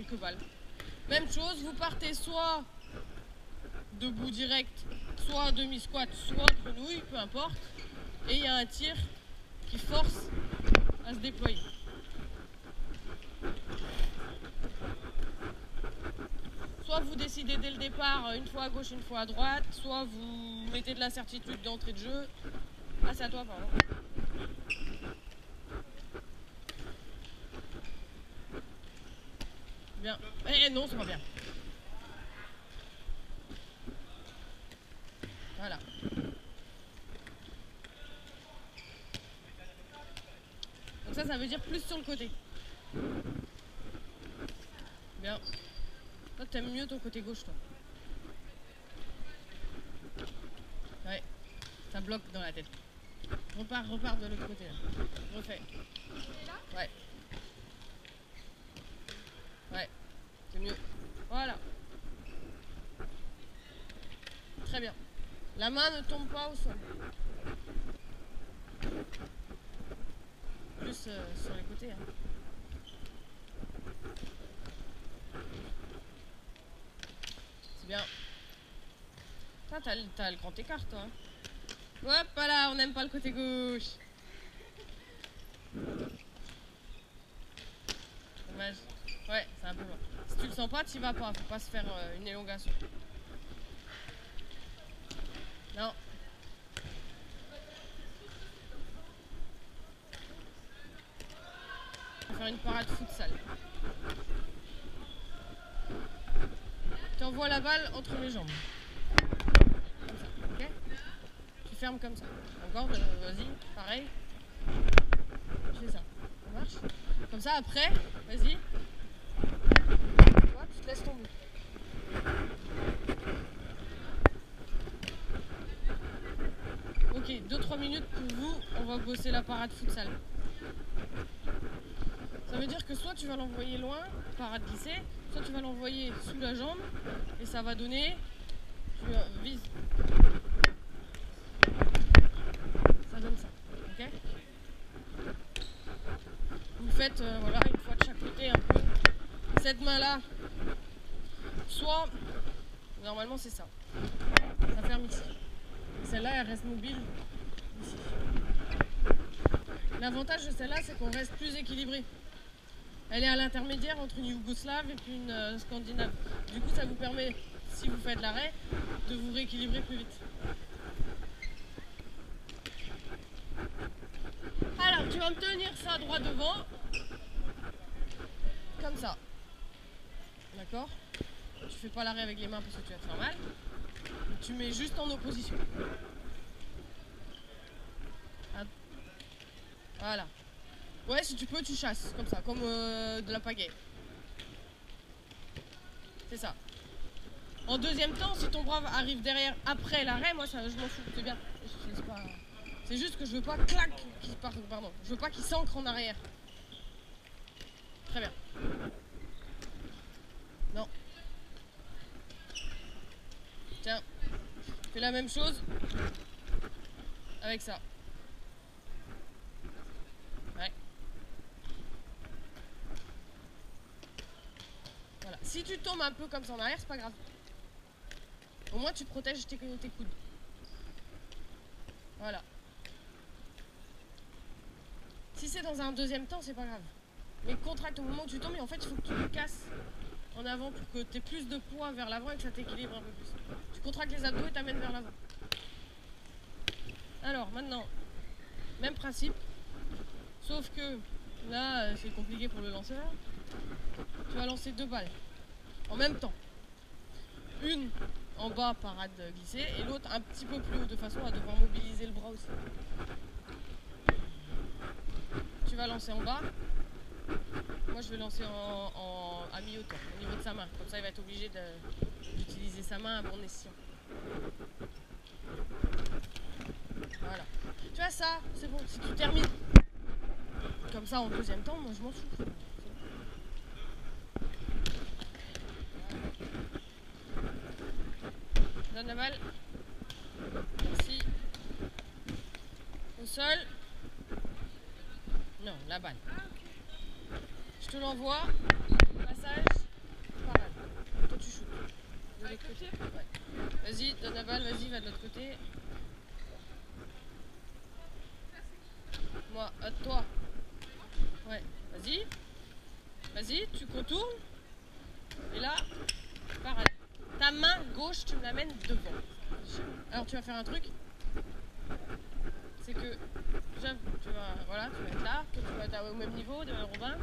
balles. Même chose, vous partez soit debout direct, soit demi-squat, soit grenouille, peu importe. Et il y a un tir qui force à se déployer. Soit vous décidez dès le départ, une fois à gauche, une fois à droite, soit vous mettez de l'incertitude d'entrée de jeu. Ah, c'est à toi, pardon. Bien. Eh non, c'est pas bien. Voilà. Donc ça, ça veut dire plus sur le côté. Bien. Toi, t'aimes mieux ton côté gauche, toi. Ouais. Ça bloque dans la tête. Repars, repars de l'autre côté, là. Ouais. C'est mieux. Voilà. Très bien. La main ne tombe pas au sol. Plus euh, sur les côtés. Hein. C'est bien. T'as, le- grand écart, toi. hein. Hop là, on n'aime pas le côté gauche. Dommage. Ouais, c'est un peu loin. Si tu le sens pas, tu vas pas. Faut pas se faire euh, une élongation. Non. On faire une parade futsal. Tu envoies la balle entre mes jambes. Comme ça, ok? Tu fermes comme ça. Encore, euh, vas-y, pareil. Fais ça. Ça marche? Comme ça, après, vas-y. Laisses tomber. Ok, 2-3 minutes pour vous, on va bosser la parade futsal. Ça veut dire que soit tu vas l'envoyer loin, parade glissée, soit tu vas l'envoyer sous la jambe et ça va donner. Tu vises. Ça donne ça. Ok Vous faites euh, voilà, une fois de chaque côté un peu. Cette main là, soit. Normalement c'est ça. Ça ferme ici. Celle-là, elle reste mobile ici. L'avantage de celle-là, c'est qu'on reste plus équilibré. Elle est à l'intermédiaire entre une yougoslave et puis une euh, scandinave. Du coup, ça vous permet, si vous faites l'arrêt, de vous rééquilibrer plus vite. Alors, tu vas me tenir ça droit devant. Comme ça. D'accord Tu fais pas l'arrêt avec les mains parce que tu vas te faire mal. Tu mets juste en opposition. Voilà. Ouais, si tu peux, tu chasses, comme ça, comme euh, de la pagaie. C'est ça. En deuxième temps, si ton bras arrive derrière après l'arrêt, moi, ça, je m'en fous, c'est bien. C'est juste que je veux pas clac, pardon, je veux pas qu'il s'ancre en arrière. Très bien. Non. Tiens, fais la même chose avec ça. Ouais. Voilà. Si tu tombes un peu comme ça en arrière, c'est pas grave. Au moins tu protèges tes, coudes. Voilà. Si c'est dans un deuxième temps, c'est pas grave. Mais contracte au moment où tu tombes en fait il faut que tu le casses en avant pour que tu aies plus de poids vers l'avant et que ça t'équilibre un peu plus. Contractes les abdos et t'amènes vers l'avant. Alors maintenant, même principe, sauf que là euh, c'est compliqué pour le lanceur. Tu vas lancer deux balles en même temps. Une en bas parade glissée et l'autre un petit peu plus haut de façon à devoir mobiliser le bras aussi. Tu vas lancer en bas. Moi je vais lancer en, en- à mi-hauteur, au niveau de sa main. Comme ça il va être obligé de- sa main à bon escient. Voilà. Tu vois ça, c'est bon, si tu termines comme ça en deuxième temps, moi je m'en fous. Donne la balle. Merci. Au sol. Non, la balle. Je te l'envoie. Passage. Vas-y, donne la balle, vas-y, va de l'autre côté. Moi, à toi. Ouais, vas-y. Vas-y, tu contournes. Et là, pareil. Ta main gauche, tu l'amènes devant. Alors tu vas faire un truc. C'est que déjà, tu vas, voilà, tu vas être là. Tu vas être au même niveau de Robin.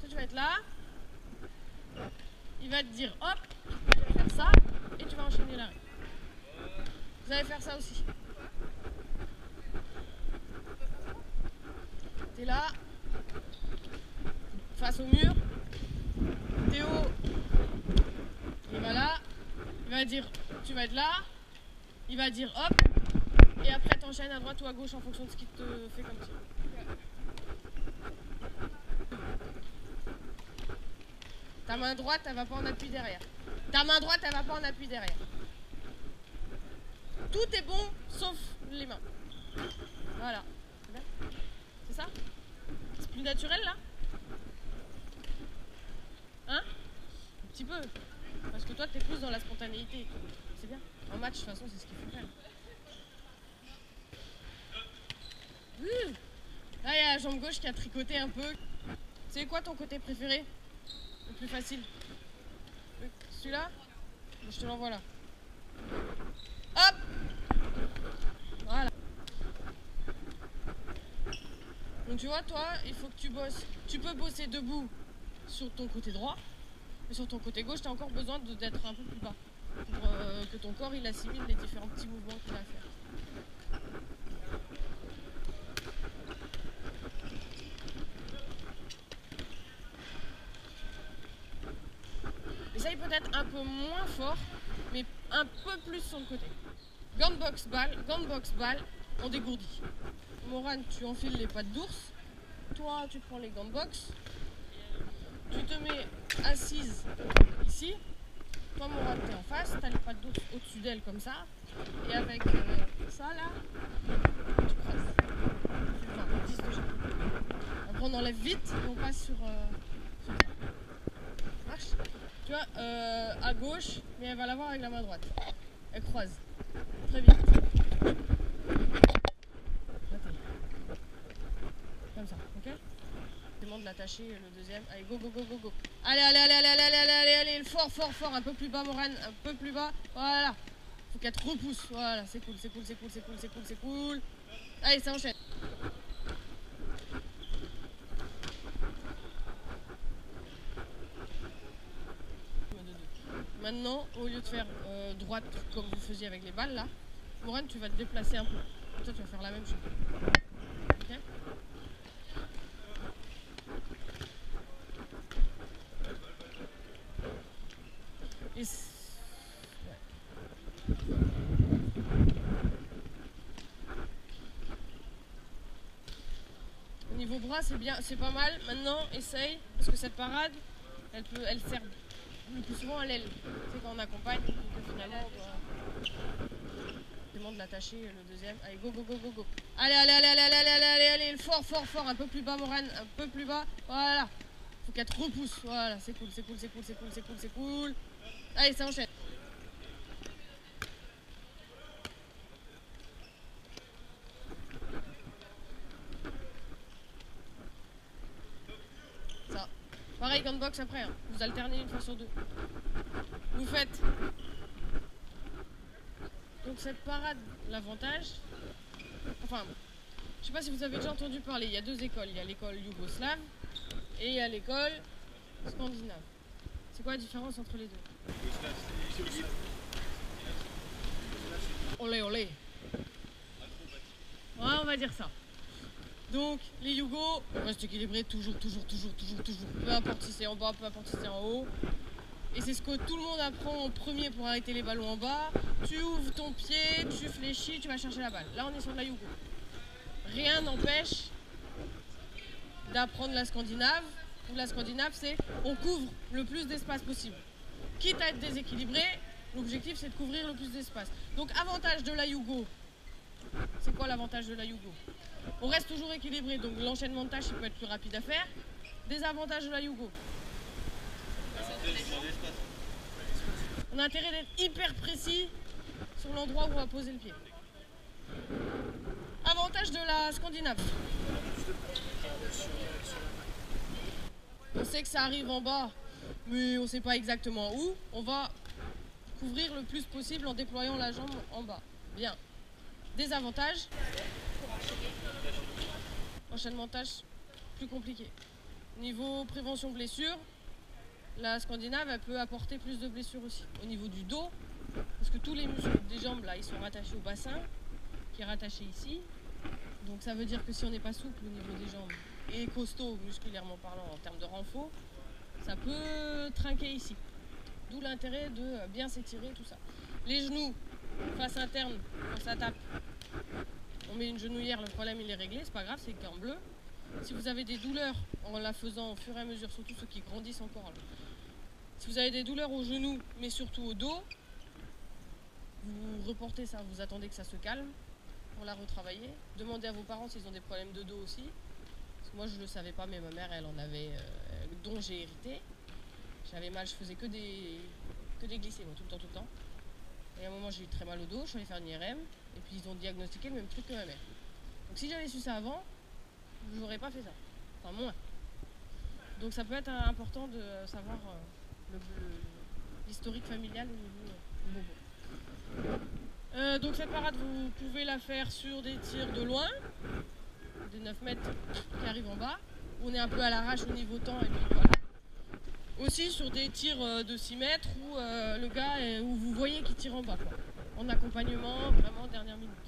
Toi, tu vas être là. Il va te dire hop, ça et tu vas enchaîner l'arrêt. Vous allez faire ça aussi. T'es là, face au mur. Théo, il va là, il va dire tu vas être là, il va dire hop, et après t'enchaînes à droite ou à gauche en fonction de ce qu'il te fait comme tir. Ta main droite, elle va pas en appui derrière. Ta main droite, elle va pas en appui derrière. Tout est bon sauf les mains. Voilà. C'est ça? C'est plus naturel là? Hein? Un petit peu. Parce que toi, t'es plus dans la spontanéité. C'est bien. En match, de toute façon, c'est ce qu'il faut faire. Mmh. Là, il y a la jambe gauche qui a tricoté un peu. C'est quoi ton côté préféré? Le plus facile Celui-là Je te l'envoie là. Hop Voilà. Donc tu vois, toi, il faut que tu bosses. Tu peux bosser debout sur ton côté droit, mais sur ton côté gauche, tu as encore besoin d'être un peu plus bas pour euh, que ton corps il assimile les différents petits mouvements qu'il a à faire. Essaye peut-être un peu moins fort, mais un peu plus sur le côté. Gantbox balle, gantbox balle, on dégourdit. Moran, tu enfiles les pattes d'ours. Toi, tu prends les gantbox. Tu te mets assise ici. Toi, Moran, t'es en face. T'as les pattes d'ours au-dessus d'elle comme ça. Et avec euh, ça là, tu crosses. Enfin, 10 de chaque. Après, on enlève vite et on passe sur. euh, sur ça. Marche? Tu vois, euh, à gauche, mais elle va l'avoir avec la main droite. Elle croise. Très vite. Comme ça, ok Demande de l'attacher le deuxième. Allez, go, go, go, go, go. Allez, allez, allez, allez, allez, allez, allez, allez, fort, fort, fort, un peu plus bas, Morane, un peu plus bas. Voilà. Faut qu'elle te repousse. Voilà, c'est cool, c'est cool, c'est cool, c'est cool, c'est cool, c'est cool. Allez, ça enchaîne. Maintenant, au lieu de faire euh, droite comme vous faisiez avec les balles là, Morane, tu vas te déplacer un peu. Ça, tu vas faire la même chose. Ok Et niveau bras, c'est bien, c'est pas mal. Maintenant, essaye, parce que cette parade, elle peut, elle sert mais qui souvent à l'aile. C'est quand on accompagne et que finalement on euh, demande l'attacher le deuxième. Allez, go, go, go, go, go. Allez, allez, allez, allez, allez, allez, allez, allez, fort, fort, fort. Un peu plus bas, Morane, un peu plus bas. Voilà. Faut qu'elle repousse. Voilà, c'est cool, c'est cool, c'est cool, c'est cool, c'est cool, c'est cool. Allez, ça enchaîne. Après. hein. Vous alternez une fois sur deux. Vous faites. Donc cette parade, l'avantage. Enfin, je sais pas si vous avez déjà entendu parler. Il y a deux écoles. Il y a l'école yougoslave et il y a l'école scandinave. C'est quoi la différence entre les deux? Olé olé. Ouais, on va dire ça. Donc, les Yougos, on reste équilibré toujours, toujours, toujours, toujours, toujours. Peu importe si c'est en bas, peu importe si c'est en haut. Et c'est ce que tout le monde apprend en premier pour arrêter les ballons en bas. Tu ouvres ton pied, tu fléchis, tu vas chercher la balle. Là, on est sur de la Yougo. Rien n'empêche d'apprendre la scandinave. La scandinave, c'est on couvre le plus d'espace possible. Quitte à être déséquilibré, l'objectif c'est de couvrir le plus d'espace. Donc, avantage de la Yugo. C'est quoi l'avantage de la Yugo On reste toujours équilibré, donc l'enchaînement de tâches il peut être plus rapide à faire. Désavantage de la Yugo. On a intérêt d'être hyper précis sur l'endroit où on va poser le pied. Avantage de la Scandinave. On sait que ça arrive en bas, mais on ne sait pas exactement où. On va couvrir le plus possible en déployant la jambe en bas. Bien. Désavantage. Enchaînement tâche plus compliqué. Niveau prévention blessure, la Scandinave elle peut apporter plus de blessures aussi. Au niveau du dos, parce que tous les muscles des jambes là, ils sont rattachés au bassin, qui est rattaché ici. Donc ça veut dire que si on n'est pas souple au niveau des jambes et costaud musculairement parlant en termes de renfort, ça peut trinquer ici. D'où l'intérêt de bien s'étirer, tout ça. Les genoux, face interne, quand ça tape, on met une genouillère, le problème il est réglé, c'est pas grave, c'est qu'en bleu. Si vous avez des douleurs en la faisant au fur et à mesure, surtout ceux qui grandissent encore, si vous avez des douleurs au genou, mais surtout au dos, vous reportez ça, vous attendez que ça se calme pour la retravailler. Demandez à vos parents s'ils ont des problèmes de dos aussi. Moi je ne le savais pas, mais ma mère elle en avait, euh, dont j'ai hérité. J'avais mal, je faisais que des, que des glissés, tout le temps, tout le temps. Et à un moment, j'ai eu très mal au dos, je suis allée faire une IRM, et puis ils ont diagnostiqué le même truc que ma mère. Donc si j'avais su ça avant, je n'aurais pas fait ça. Enfin, moins. Donc ça peut être important de savoir euh, l'historique familial au niveau du bobo. Euh, donc cette parade, vous pouvez la faire sur des tirs de loin, des 9 mètres qui arrivent en bas. On est un peu à l'arrache au niveau temps et puis aussi sur des tirs euh, de 6 mètres où euh, le gars, où vous voyez qu'il tire en bas en accompagnement, vraiment dernière minute.